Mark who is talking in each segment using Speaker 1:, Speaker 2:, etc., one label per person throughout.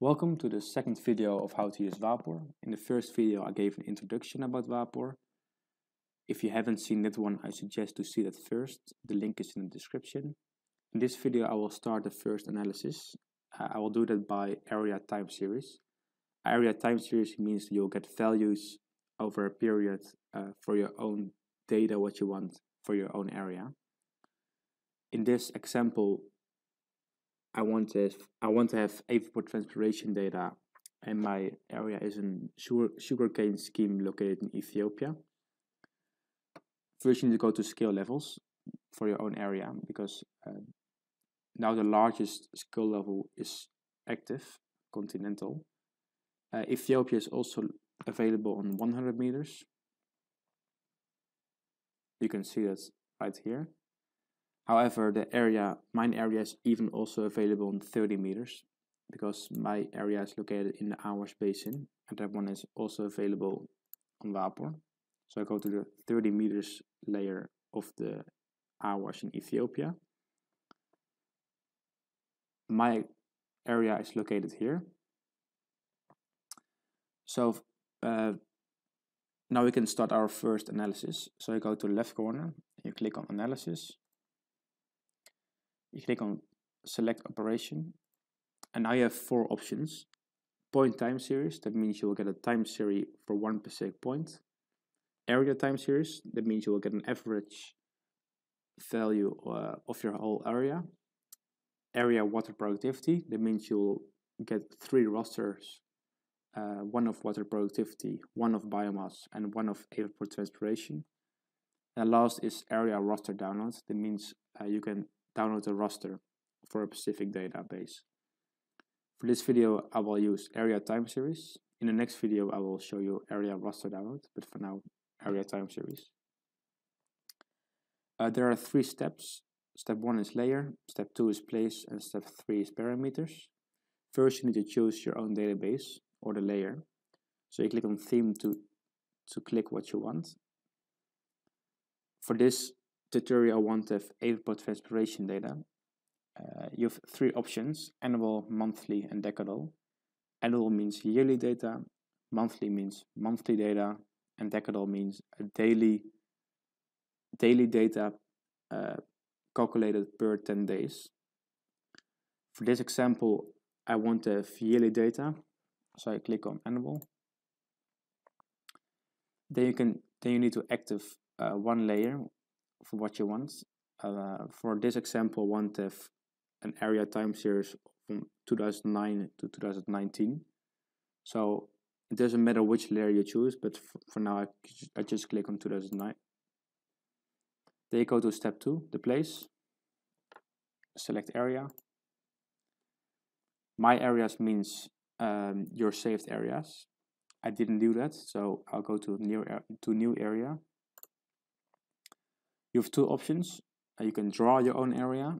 Speaker 1: Welcome to the second video of how to use WaPOR. In the first video I gave an introduction about WaPOR. If you haven't seen that one, I suggest to see that first. The link is in the description. In this video I will start the first analysis. Uh, I will do that by area time series. Area time series means you'll get values over a period uh, for your own data, what you want for your own area. In this example, I want to I want to have evapotranspiration data and my area is a sugar, sugarcane scheme located in Ethiopia. First you need to go to scale levels for your own area because uh, now the largest scale level is active, continental. Uh, Ethiopia is also available on 100 meters. You can see that right here. However, the area, mine area is even also available in 30 meters because my area is located in the Awash Basin and that one is also available on WaPOR. So I go to the 30 meters layer of the Awash in Ethiopia. My area is located here. So uh, now we can start our first analysis. So I go to the left corner, you click on analysis you click on select operation and now you have four options. Point time series that means you will get a time series for one specific point. Area time series that means you will get an average value uh, of your whole area. Area water productivity that means you'll get three rasters uh, one of water productivity one of biomass and one of evapotranspiration and last is area raster downloads that means uh, you can download a raster for a specific database. For this video, I will use area time series. In the next video, I will show you area raster download, but for now, area time series. Uh, there are three steps. Step one is layer, step two is place, and step three is parameters. First, you need to choose your own database or the layer. So you click on theme to, to click what you want. For this, tutorial I want to have evapotranspiration data, uh, you have three options, annual, monthly, and decadal. Annual means yearly data, monthly means monthly data, and decadal means daily, daily data uh, calculated per 10 days. For this example, I want to have yearly data, so I click on annual. Then you can then you need to active uh, one layer for what you want. Uh, for this example, I want an area time series from 2009 to 2019. So it doesn't matter which layer you choose, but for now I, I just click on 2009. Then you go to step two, the place, select area. My areas means um, your saved areas. I didn't do that, so I'll go to new to new area you have two options. Uh, you can draw your own area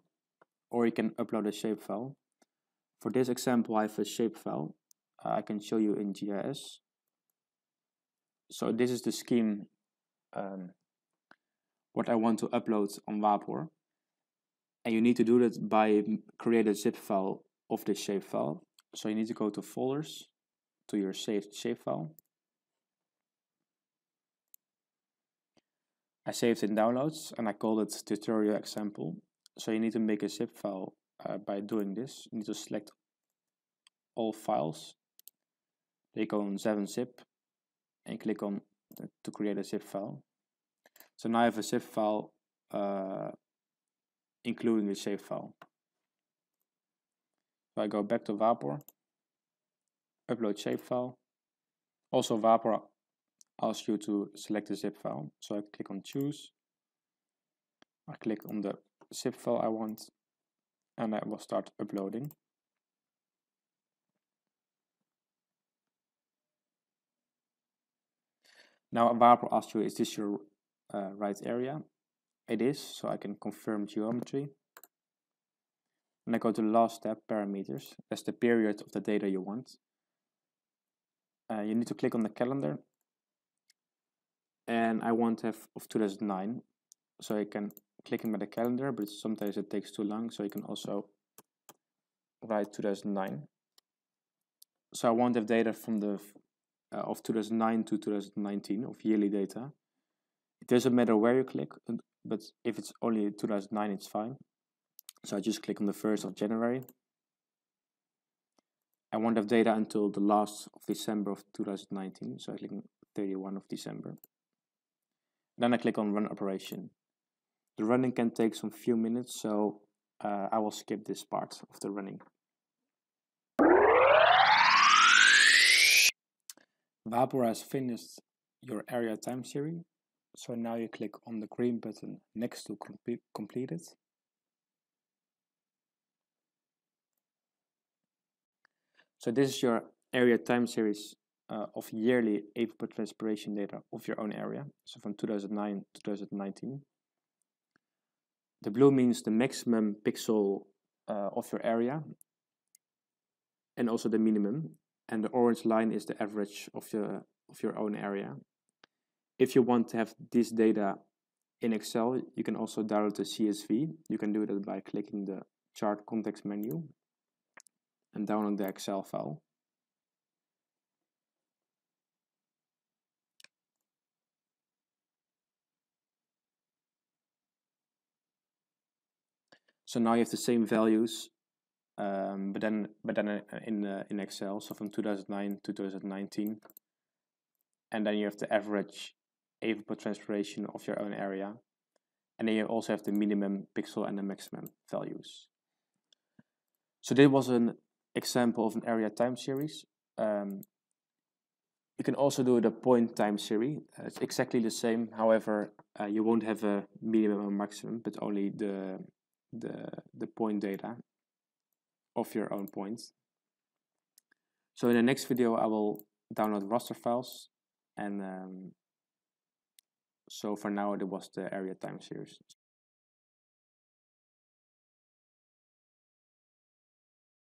Speaker 1: or you can upload a shapefile. For this example, I have a shapefile. Uh, I can show you in GIS. So this is the scheme um, what I want to upload on WaPOR. And you need to do that by create a zip file of the shapefile. So you need to go to folders, to your saved shapefile. I saved it in downloads and I called it tutorial example. So you need to make a zip file uh, by doing this. You need to select all files. Click on 7-zip and click on to create a zip file. So now I have a zip file uh, including the save file. So I go back to WaPOR, upload shapefile. Also WaPOR ask you to select the zip file. So I click on choose. I click on the zip file I want and I will start uploading. Now WaPOR asks you, is this your uh, right area? It is, so I can confirm geometry. And I go to the last step, parameters. That's the period of the data you want. Uh, you need to click on the calendar and I want to have of 2009 so I can click in my calendar but sometimes it takes too long so you can also write 2009 So I won't have data from the uh, of 2009 to 2019 of yearly data. It doesn't matter where you click, but if it's only 2009, it's fine. So I just click on the 1st of January. I won't have data until the last of December of 2019, so I click on 31 of December. Then I click on Run Operation. The running can take some few minutes, so uh, I will skip this part of the running. WaPOR has finished your area time series, so now you click on the green button next to complete, complete it. So this is your area time series uh, of yearly evapotranspiration data of your own area, so from 2009 to 2019. The blue means the maximum pixel uh, of your area and also the minimum. And the orange line is the average of your, of your own area. If you want to have this data in Excel, you can also download the CSV. You can do that by clicking the chart context menu and download the Excel file. So now you have the same values, um, but then but then uh, in uh, in Excel. So from 2009 to 2019, and then you have the average evapotranspiration of your own area, and then you also have the minimum pixel and the maximum values. So this was an example of an area time series. Um, you can also do the point time series. Uh, it's exactly the same. However, uh, you won't have a minimum or maximum, but only the the, the point data of your own points. So in the next video, I will download raster files. And um, so for now, it was the area time series.